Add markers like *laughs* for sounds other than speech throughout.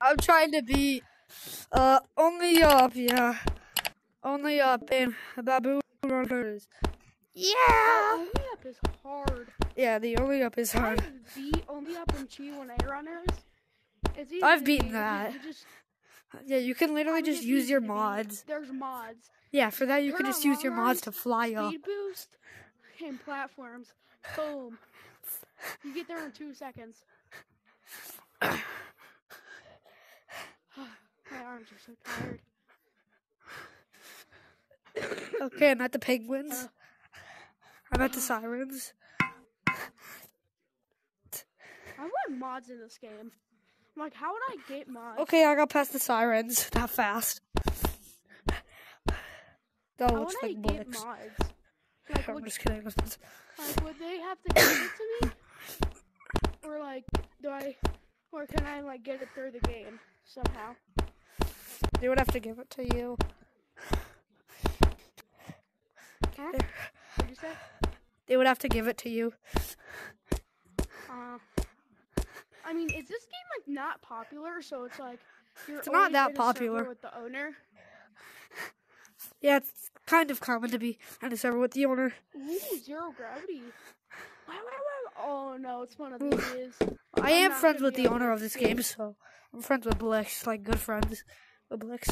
I'm trying to be uh only up, yeah. Only up in Baboon Runners. Yeah. Only up is hard. Yeah, the only up is hard. I've only up in Chi one A runners. I've beaten that. You just, Yeah, you can literally just just use your mods. There's mods. Yeah, for that you Turn can just use your mods to fly up. Speed boost and platforms. Boom. You get there in two seconds. My arms are so tired. *laughs* Okay, I'm at the penguins. Uh. I'm at the sirens. I want mods in this game. I'm like, how would I get mods? Okay, I got past the sirens. That fast. That How looks would I like get bullets. mods? Like, I'm would, just kidding. like, would they have to give it to me? Or like, do I, or can I like get it through the game somehow? They would have to give it to you. Huh? What'd you say? They would have to give it to you. Uh, I mean, is this game like not popular? So it's like you're It's not that popular. with the owner. Yeah, it's kind of common to be on a server with the owner. Ooh, zero gravity. Why would I? Oh no, it's one of these. I I'm friends with the owner of this game, so I'm friends with Blix, like good friends with Blix.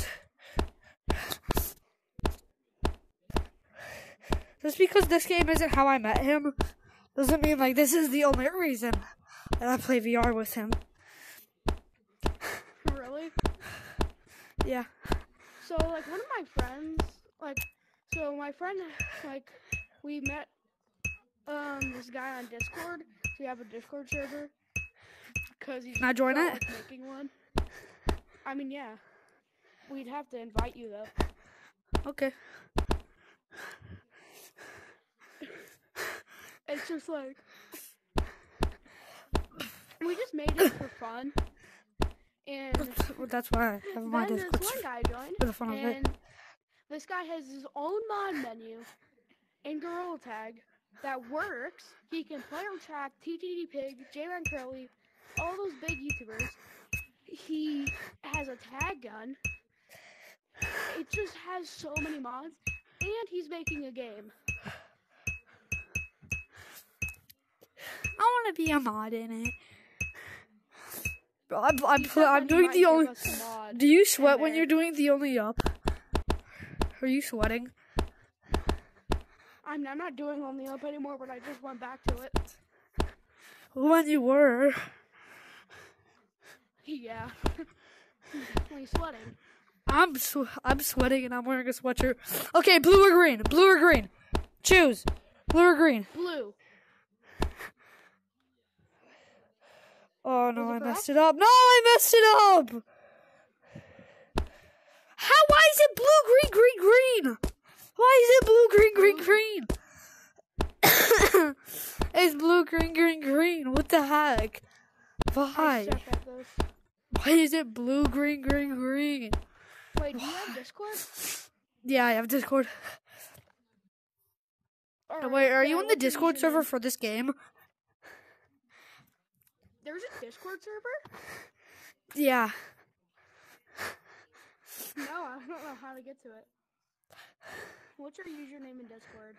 Just because this game isn't how I met him, doesn't mean like this is the only reason that I play VR with him. *laughs* really? Yeah. So like one of my friends, like, so my friend, like, we met um this guy on Discord. So we have a Discord server. Cause he's Can I join it? like making one. I mean, yeah. We'd have to invite you though. Okay. *laughs* It's just like we just made it for fun. And Well, that's why I have my then this one guy *laughs* joined, for the fun of it. this guy has his own mod menu in Gorilla Tag that works. He can play on track, TTD Pig, J-Man Curly, all those big YouTubers. He has a tag gun. It just has so many mods, and he's making a game. I want to be a mod in it. Bro, I'm, I'm, I'm doing the only. us a mod. Do you sweat when you're doing the only up? Are you sweating? I'm, I'm not doing only up anymore, but I just went back to it. When you were. *laughs* Yeah. *laughs* I'm definitely sweating. I'm sw- I'm sweating and I'm wearing a sweatshirt. Okay, blue or green? Blue or green? Choose. Blue or green? Blue. Oh no, I messed it up. No, I messed it up. How? Why is it blue, green, green, green? Why is it blue, green, green, green? *coughs* it's blue, green, green, green. What the heck? Why? suck at this. Why is it blue, green, green, green? Wait, do you have *sighs* Discord? Yeah, I have Discord. Alright, Wait, are yeah, you in the Discord server for this game? There's a Discord server? Yeah. No, I don't know how to get to it. What's your username in Discord?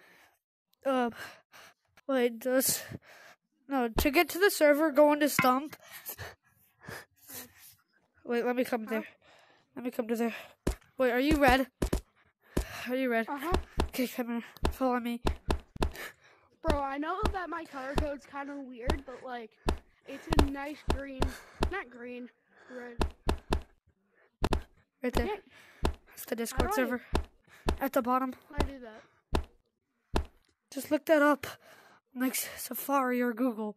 Um, wait, this. No, to get to the server, go into Stump. Wait, let me come there. Let me come to there. Wait, are you red? Are you red? Uh huh. Okay, come here. Follow me. Bro, I know that my color code's kind of weird, but like, it's a nice green. Not green, red. Right there. That's the Discord server. At the bottom. I do that? Just look that up. Like Safari or Google.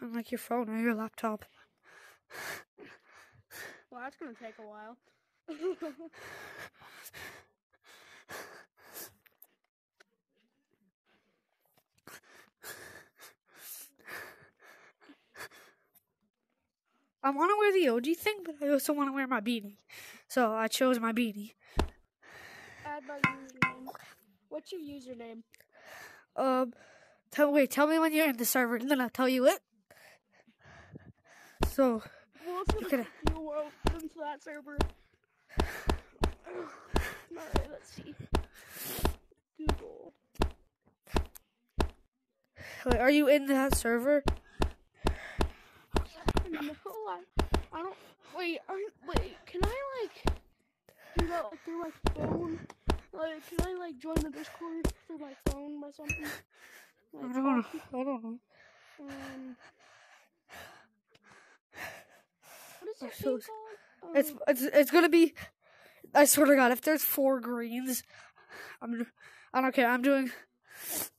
On like your phone or your laptop. Well, that's gonna take a while. I want to wear the OG thing, but I also want to wear my beanie. So I chose my beanie. Add my username. What's your username? Um, tell wait, tell me when you're in the server, and then I'll tell you it. So, Well, wants me to Okay. you welcome to that server. Alright, let's see. Google. Wait, are you in that server? No, I, I don't. Wait, are, wait. Can I like do that like, through my phone? Like, can I like join the Discord through my phone or something? I don't know. I don't know. Um, what is I'm so called? It's Um, it's it's gonna be. I swear to God, if there's four greens, I'm. I don't care. I'm doing.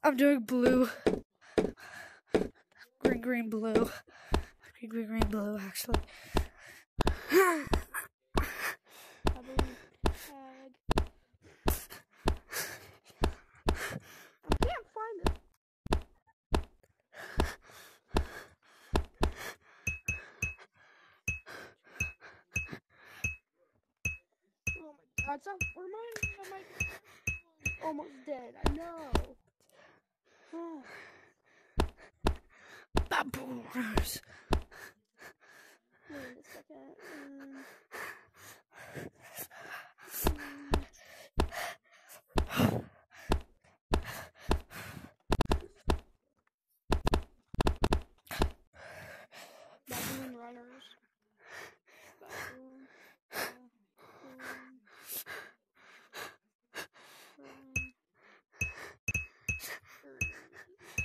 I'm doing blue. Green, green, blue. Green, green, green, blue. Actually. *sighs* god, stop reminding me of my almost dead. I know. *sighs* *sighs* Oh, Babooners. wait a second. Um, Baboon runners. Baboon. Baboon. Run.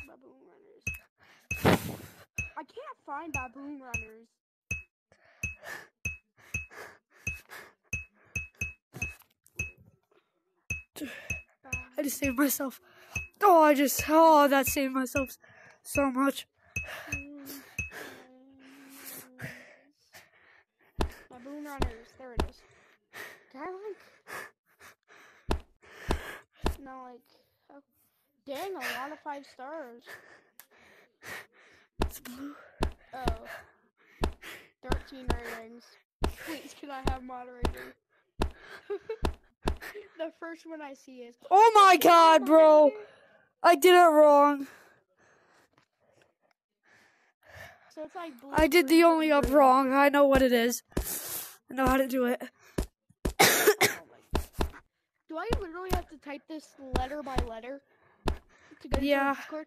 Baboon runners. I can't find baboon runners. *sighs* I just saved myself. Oh, I just. Oh, that saved myself so much. *sighs* Baboon runners. There it is. Can I like? No, like. Oh, dang, a lot of five stars. *sighs* Oh. 13 ratings. Please, can I have moderator? *laughs* the first one I see is. Oh my God, bro! I did it wrong. So it's like blue, I did the only up wrong. I know what it is. I know how to do it. Oh my- Do I literally have to type this letter by letter Yeah. Discord?